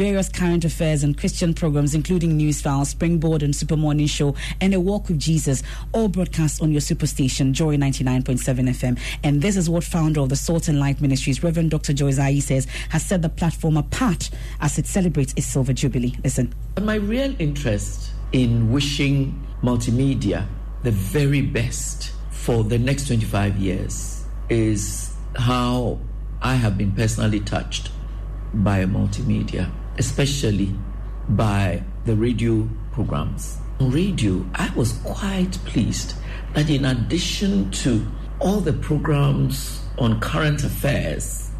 various current affairs and Christian programs, including News File, Springboard, and Super Morning Show, and A Walk with Jesus, all broadcast on your superstation, Joy 99.7 FM. And this is what founder of the Salt and Light Ministries, Reverend Dr. Joyce Aryee, says has set the platform apart as it celebrates its silver jubilee. Listen. My real interest in wishing multimedia the very best for the next 25 years is how I have been personally touched by multimedia, especially by the radio programs. On radio, I was quite pleased that in addition to all the programs on current affairs,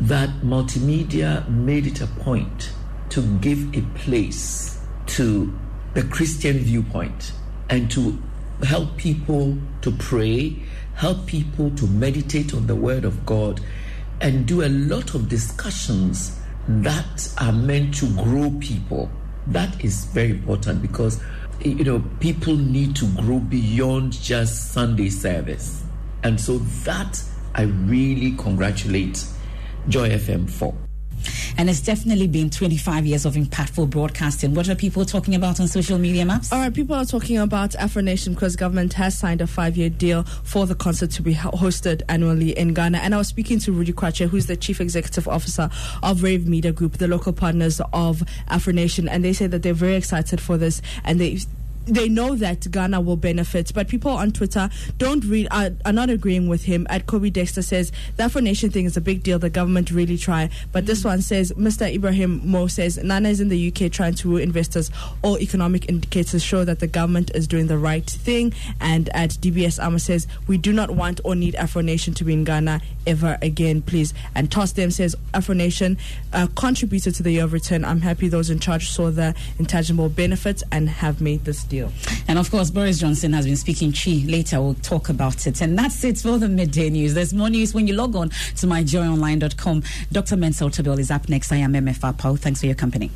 that multimedia made it a point to give a place to the Christian viewpoint and to help people to pray, help people to meditate on the Word of God, and do a lot of discussions that are meant to grow people. That is very important because you know people need to grow beyond just Sunday service, and so that I really congratulate Joy FM for. And it's definitely been 25 years of impactful broadcasting. What are people talking about on social media maps? All right, people are talking about Afro Nation because government has signed a five year deal for the concert to be hosted annually in Ghana. And I was speaking to Rudy Kwache, who's the chief executive officer of Rave Media Group, the local partners of Afro Nation. And they say that they're very excited for this and they they know that Ghana will benefit, but people on Twitter don't read are, are not agreeing with him. At Kobe Dexter says the Afro Nation thing is a big deal. The government really try, but this one says Mr. Ibrahim Mo says Nana is in the UK trying to woo investors. All economic indicators show that the government is doing the right thing. And at DBS Ama says we do not want or need Afro Nation to be in Ghana ever again, please. And Toss them says Afro Nation uh, contributed to the year of return. I'm happy those in charge saw the intangible benefits and have made this deal deal. And of course, Boris Johnson has been speaking Chi. Later, we'll talk about it. And that's it for the midday news. There's more news when you log on to myjoyonline.com. Dr. Mensah Otabil is up next. I am MFR Paul. Thanks for your company.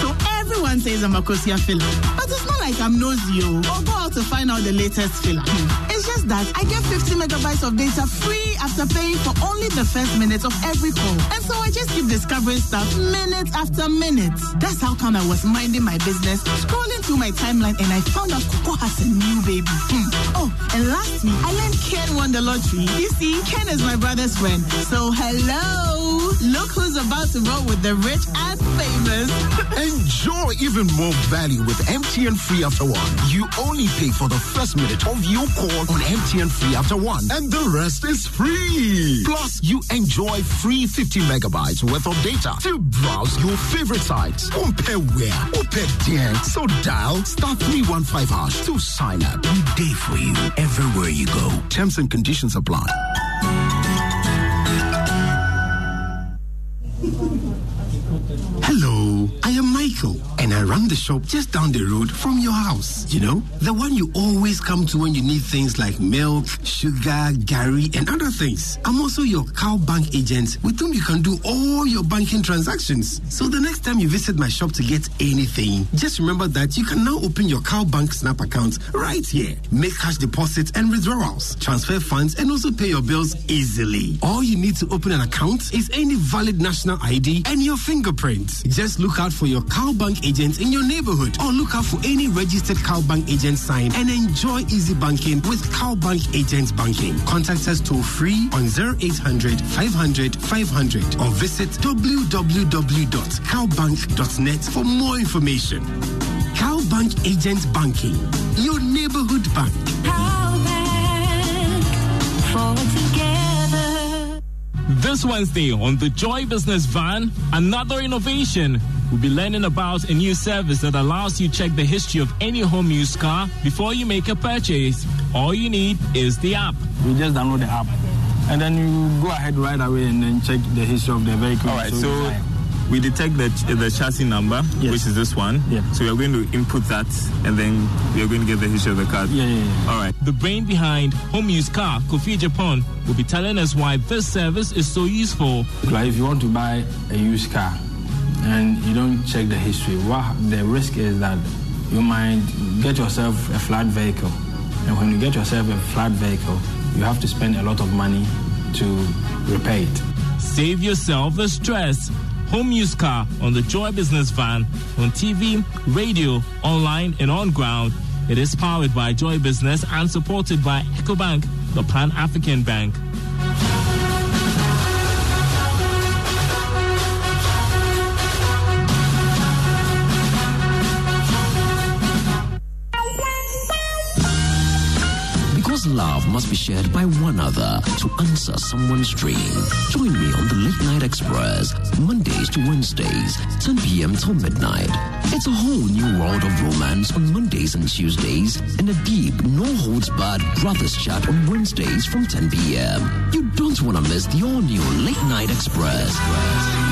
So everyone says I'm a Kosia filler, but it's not like I'm nosy oh. or go out to find out the latest filler. Hmm. Just that I get 50 megabytes of data free after paying for only the first minute of every call. And so I just keep discovering stuff minute after minute. That's how come I was minding my business, scrolling through my timeline, and I found out Coco has a new baby. Hmm. Oh, and last week I learned Ken won the lottery. You see, Ken is my brother's friend. So hello. Look who's about to roll with the rich and famous. Enjoy even more value with MTN Free After One. You only pay for the first minute of your call on MTN Free After One, and the rest is free. Plus, you enjoy free 50 megabytes worth of data to browse your favorite sites. Compare where, compare there. So dial star 315 hash to sign up. We day for you everywhere you go. Terms and conditions apply. And I run the shop just down the road from your house. You know, the one you always come to when you need things like milk, sugar, gari, and other things. I'm also your CalBank agent with whom you can do all your banking transactions. So the next time you visit my shop to get anything, just remember that you can now open your CalBank snap account right here. Make cash deposits and withdrawals, transfer funds, and also pay your bills easily. All you need to open an account is any valid national ID and your fingerprint. Just look out for your CalBank agent in your neighborhood or look out for any registered CalBank agent sign and enjoy easy banking with CalBank Agent Banking. Contact us toll free on 0800 500 500 or visit www.calbank.net for more information. CalBank Agent Banking, your neighborhood bank. CalBank, forward together. This Wednesday on the Joy Business Van, another innovation. We'll be learning about a new service that allows you to check the history of any home used car before you make a purchase. All you need is the app. You just download the app and then you go ahead right away and then check the history of the vehicle. All right, so it's fine. we detect the, the chassis number, Yes. which is this one. Yeah. So we are going to input that, and then we are going to get the history of the car. yeah, yeah, yeah. All right. The brain behind Home Used Car, Kofi Japan, will be telling us why this service is so useful. Like if you want to buy a used car and you don't check the history, what the risk is that you might get yourself a flat vehicle. And when you get yourself a flat vehicle, you have to spend a lot of money to repair it. Save yourself the stress. Home use car on the Joy Business Van on TV, radio, online, and on ground. It is powered by Joy Business and supported by EcoBank, the Pan African Bank. Love must be shared by one other to answer someone's dream. Join me on the Late Night Express, Mondays to Wednesdays, 10 p.m. till midnight. It's a whole new world of romance on Mondays and Tuesdays, and a deep, no holds barred brothers chat on Wednesdays from 10 p.m. You don't want to miss the all new Late Night Express.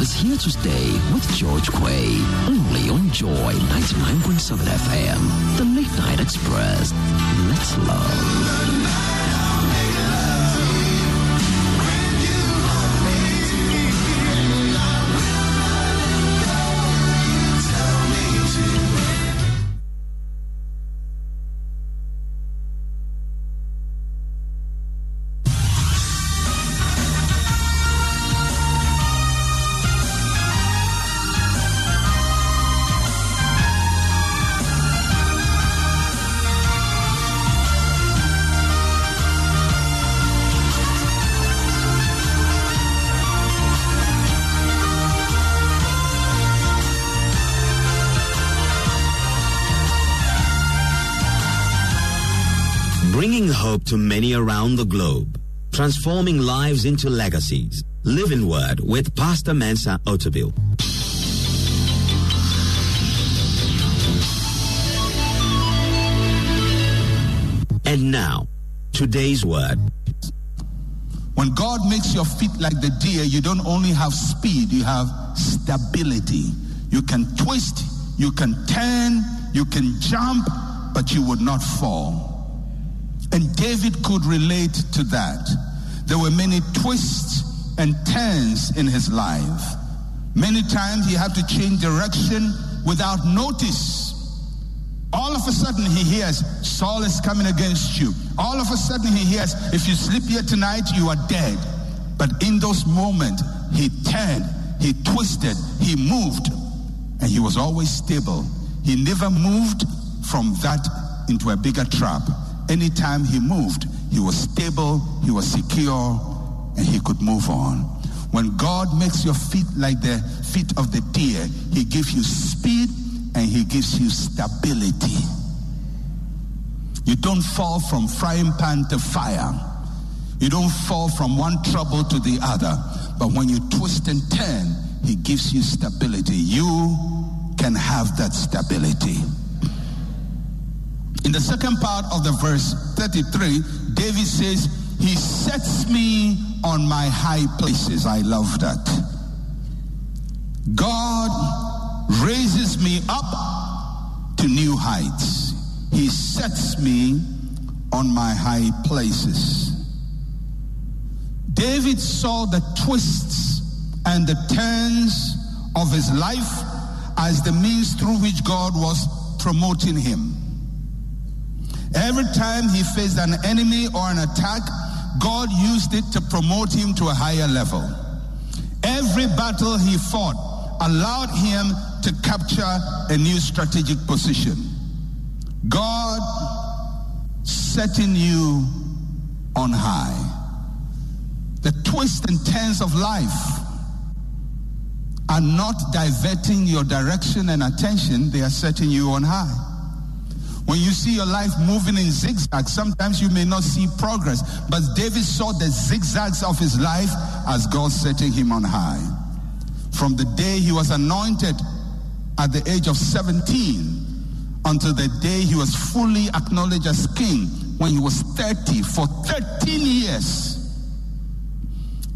Is here to stay with George Quaye. Only on Joy 99.7 FM. The Late Night Express. Let's love. Around the globe. Transforming lives into legacies. Living Word with Pastor Mensah Otabil. And now, today's word. When God makes your feet like the deer, you don't only have speed, you have stability. You can twist, you can turn, you can jump, but you would not fall. And David could relate to that. There were many twists and turns in his life. Many times he had to change direction without notice. All of a sudden he hears Saul is coming against you. All of a sudden he hears if you sleep here tonight you are dead. But in those moments he turned, he twisted, he moved, and he was always stable. He never moved from that into a bigger trap. Anytime he moved, he was stable, he was secure, and he could move on. When God makes your feet like the feet of the deer, he gives you speed and he gives you stability. You don't fall from frying pan to fire. You don't fall from one trouble to the other. But when you twist and turn, he gives you stability. You can have that stability. In the second part of the verse 33, David says, He sets me on my high places. I love that. God raises me up to new heights. He sets me on my high places. David saw the twists and the turns of his life as the means through which God was promoting him. Every time he faced an enemy or an attack, God used it to promote him to a higher level. Every battle he fought allowed him to capture a new strategic position. God setting you on high. The twists and turns of life are not diverting your direction and attention, they are setting you on high. When you see your life moving in zigzags, sometimes you may not see progress. But David saw the zigzags of his life as God setting him on high. From the day he was anointed at the age of 17 until the day he was fully acknowledged as king when he was 30, for 13 years,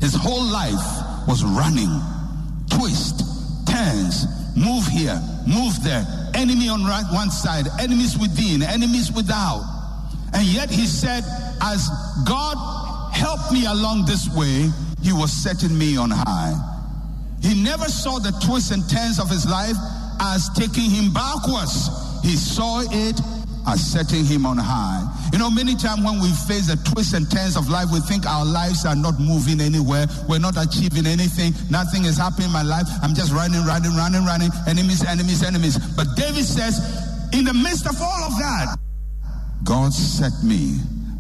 his whole life was running, twist, turns, move here, move there, enemy on right, one side, enemies within, enemies without. And yet he said, as God helped me along this way, he was setting me on high. He never saw the twists and turns of his life as taking him backwards. He saw it are setting him on high. You know, many times when we face the twists and turns of life, we think our lives are not moving anywhere. We're not achieving anything. Nothing is happening in my life. I'm just running, running, running, running. Enemies, enemies, enemies. But David says, in the midst of all of that, God set me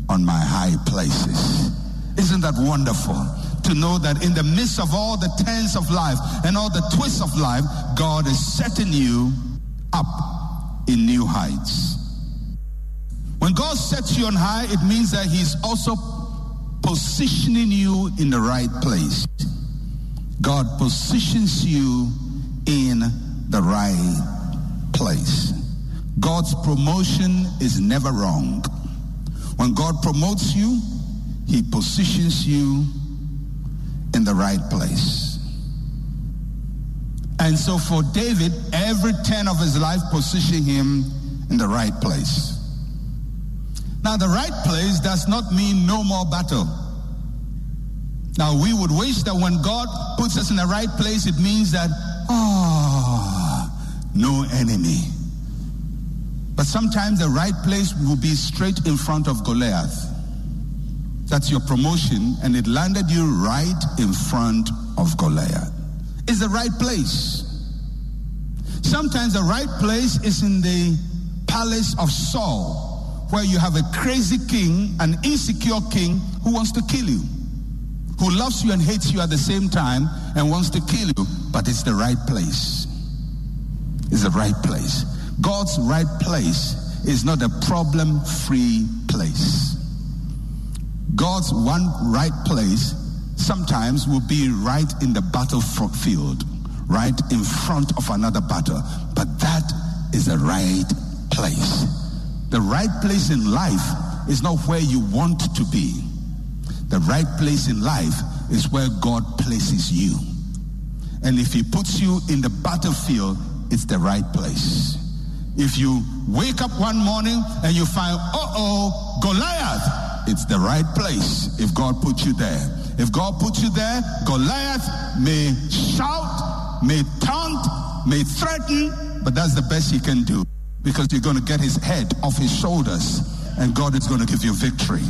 on my high places. Isn't that wonderful? To know that in the midst of all the turns of life and all the twists of life, God is setting you up in new heights. When God sets you on high, it means that He's also positioning you in the right place. God positions you in the right place. God's promotion is never wrong. When God promotes you, He positions you in the right place. And so for David, every turn of his life positioned him in the right place. Now, the right place does not mean no more battle. Now, we would wish that when God puts us in the right place, it means that, oh, no enemy. But sometimes the right place will be straight in front of Goliath. That's your promotion, and it landed you right in front of Goliath. It's the right place. Sometimes the right place is in the palace of Saul, where you have a crazy king, an insecure king who wants to kill you, who loves you and hates you at the same time and wants to kill you, but it's the right place. It's the right place. God's right place is not a problem free place. God's one right place sometimes will be right in the battlefield, right in front of another battle. But that is the right place. The right place in life is not where you want to be. The right place in life is where God places you. And if He puts you in the battlefield, it's the right place. If you wake up one morning and you find, uh oh, Goliath, it's the right place if God put you there. If God put you there, Goliath may shout, may taunt, may threaten, but that's the best he can do because you're going to get his head off his shoulders and God is going to give you victory.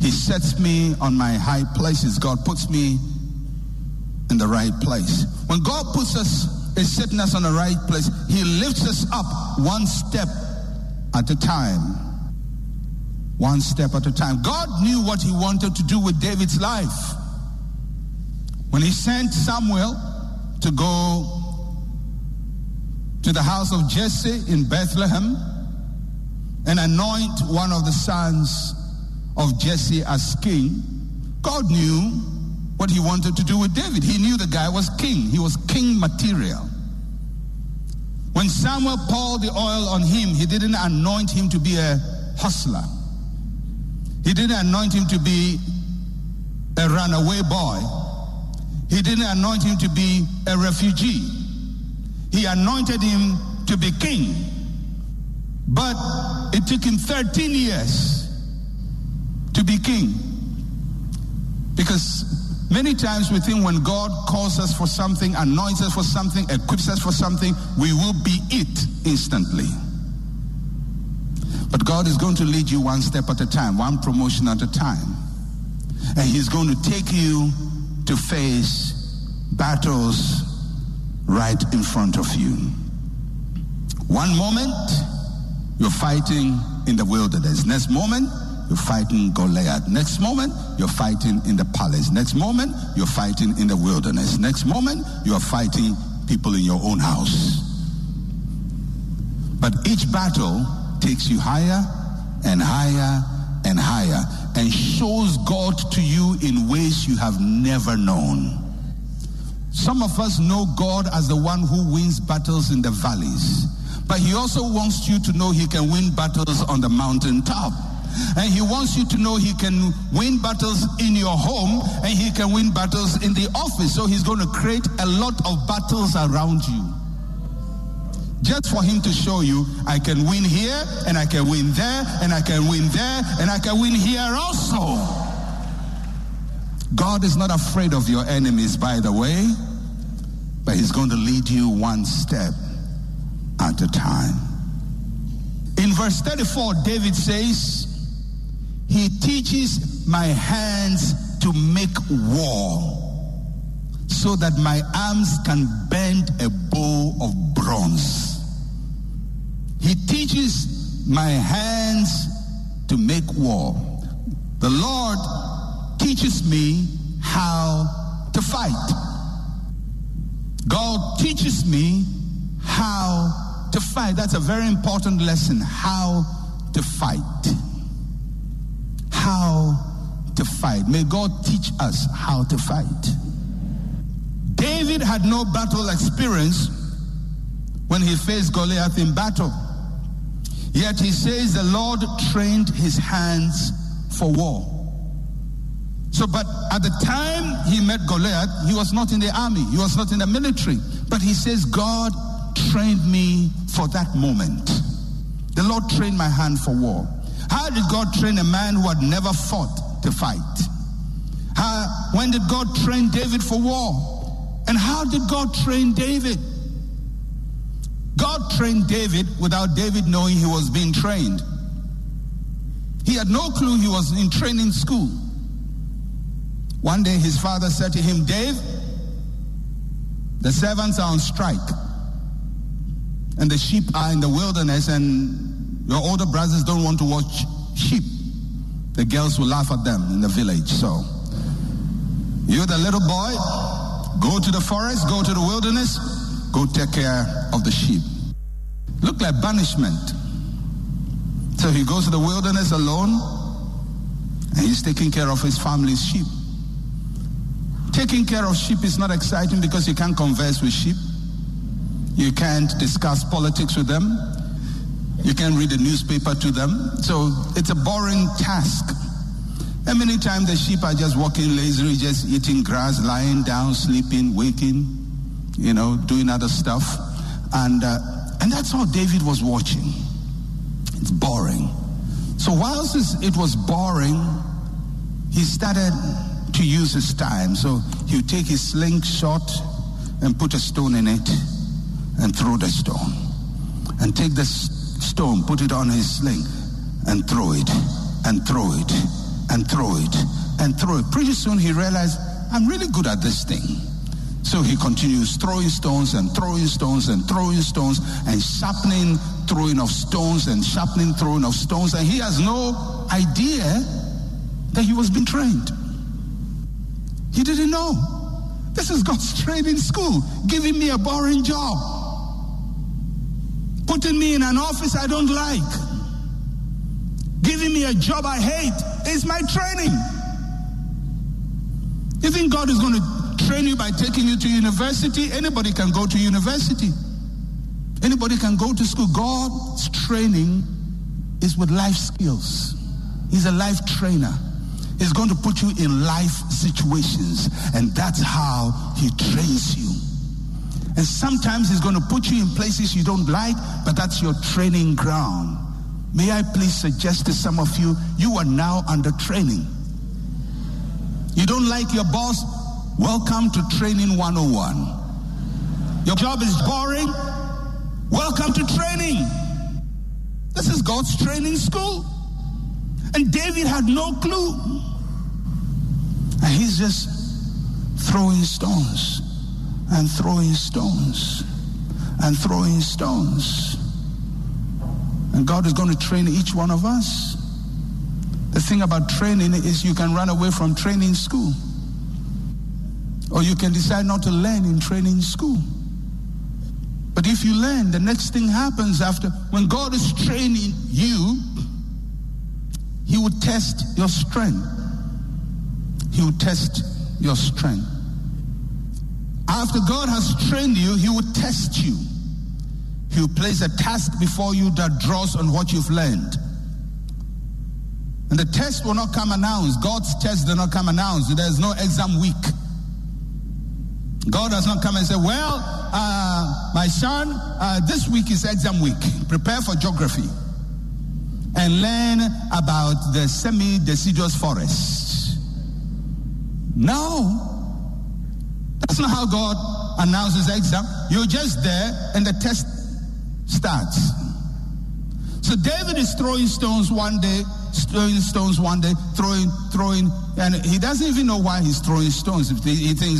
He sets me on my high places. God puts me in the right place. When God puts us, is setting us on the right place, He lifts us up one step at a time. One step at a time. God knew what He wanted to do with David's life. When He sent Samuel to go to the house of Jesse in Bethlehem and anoint one of the sons of Jesse as king, God knew what he wanted to do with David. He knew the guy was king, he was king material. When Samuel poured the oil on him, he didn't anoint him to be a hustler, he didn't anoint him to be a runaway boy, he didn't anoint him to be a refugee. He anointed him to be king. But it took him 13 years to be king. Because many times we think when God calls us for something, anoints us for something, equips us for something, we will be it instantly. But God is going to lead you one step at a time, one promotion at a time. And He's going to take you to face battles right in front of you. One moment, you're fighting in the wilderness. Next moment, you're fighting Goliath. Next moment, you're fighting in the palace. Next moment, you're fighting in the wilderness. Next moment, you're fighting people in your own house. But each battle takes you higher and higher and higher and shows God to you in ways you have never known. Some of us know God as the one who wins battles in the valleys, but He also wants you to know He can win battles on the mountaintop. And He wants you to know He can win battles in your home and He can win battles in the office. So He's going to create a lot of battles around you. Just for Him to show you, I can win here and I can win there and I can win there and I can win here also. God is not afraid of your enemies, by the way, but He's going to lead you one step at a time. In verse 34, David says, He teaches my hands to make war so that my arms can bend a bow of bronze. He teaches my hands to make war. The Lord teaches me how to fight. God teaches me how to fight. That's a very important lesson. How to fight. How to fight. May God teach us how to fight. David had no battle experience when he faced Goliath in battle. Yet he says the Lord trained his hands for war. So, but at the time he met Goliath, he was not in the army, he was not in the military. But he says, God trained me for that moment. The Lord trained my hand for war. How did God train a man who had never fought to fight? How, when did God train David for war? And how did God train David? God trained David without David knowing he was being trained. He had no clue he was in training school. One day his father said to him, Dave, the servants are on strike. And the sheep are in the wilderness, and your older brothers don't want to watch sheep. The girls will laugh at them in the village. So, you, the little boy, go to the forest, go to the wilderness, go take care of the sheep. Look like banishment. So he goes to the wilderness alone, and he's taking care of his family's sheep. Taking care of sheep is not exciting because you can't converse with sheep. You can't discuss politics with them. You can't read the newspaper to them. So it's a boring task. And many times the sheep are just walking lazily, just eating grass, lying down, sleeping, waking, you know, doing other stuff. And, uh, and that's how David was watching. It's boring. So whilst it was boring, he started to use his time. So he would take his slingshot and put a stone in it and throw the stone. And take the stone, put it on his sling and throw it and throw it and throw it and throw it. Pretty soon he realized, I'm really good at this thing. So he continues throwing stones and throwing stones and throwing stones and sharpening throwing of stones and sharpening throwing of stones. And he has no idea that he was being trained. He didn't know. This is God's training school, giving me a boring job, putting me in an office I don't like, giving me a job I hate. It's my training. You think God is going to train you by taking you to university? Anybody can go to university. Anybody can go to school. God's training is with life skills. He's a life trainer. He's going to put you in life situations, and that's how he trains you. And sometimes he's going to put you in places you don't like, but that's your training ground. May I please suggest to some of you, you are now under training. You don't like your boss? Welcome to Training 101. Your job is boring? Welcome to training. This is God's training school. And David had no clue. And he's just throwing stones and throwing stones and throwing stones. And God is going to train each one of us. The thing about training is you can run away from training school. Or you can decide not to learn in training school. But if you learn, the next thing happens after when God is training you, He would test your strength. He will test your strength. After God has trained you, He will test you. He will place a task before you that draws on what you've learned. And the test will not come announced. God's test does not come announced. There's no exam week. God does not come and say, Well, uh, my son, uh, this week is exam week. Prepare for geography and learn about the semi deciduous forests. No. That's not how God announces exam. You're just there and the test starts. So David is throwing stones one day, throwing stones one day, throwing, throwing, and he doesn't even know why he's throwing stones. He thinks